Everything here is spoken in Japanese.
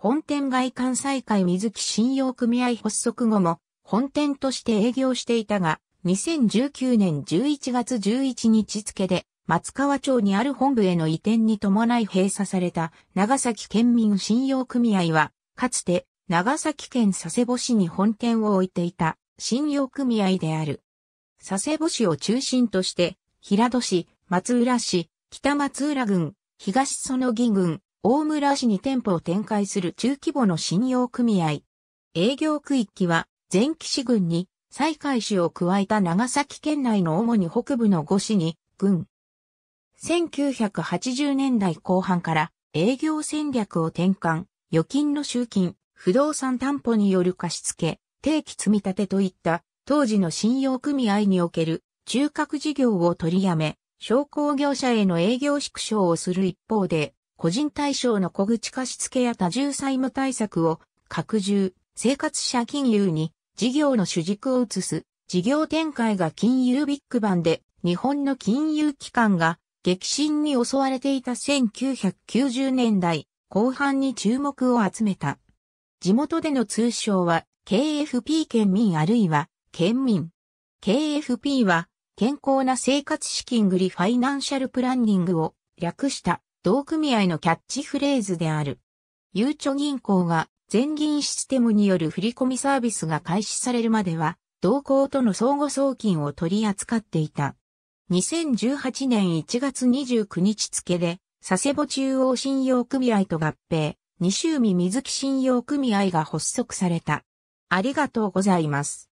本店外関西会水木信用組合発足後も本店として営業していたが、2019年11月11日付で松川町にある本部への移転に伴い閉鎖された長崎県民信用組合は、かつて長崎県佐世保市に本店を置いていた信用組合である。佐世保市を中心として、平戸市、松浦市、北松浦郡、東園木郡、大村市に店舗を展開する中規模の信用組合。営業区域は全騎士郡に西海市を加えた長崎県内の主に北部の5市に、郡。1980年代後半から営業戦略を転換、預金の集金、不動産担保による貸付、定期積立といった。当時の信用組合における。中核事業を取りやめ、商工業者への営業縮小をする一方で、個人対象の小口貸付や多重債務対策を拡充、生活者金融に事業の主軸を移す、事業展開が金融ビッグバンで、日本の金融機関が激震に襲われていた1990年代後半に注目を集めた。地元での通称は KFP 県民あるいは県民。KFP は健康な生活資金繰りファイナンシャルプランニングを略した同組合のキャッチフレーズである。ゆうちょ銀行が全銀システムによる振込サービスが開始されるまでは、同行との相互送金を取り扱っていた。2018年1月29日付で、佐世保中央信用組合と合併、西海水木信用組合が発足された。ありがとうございます。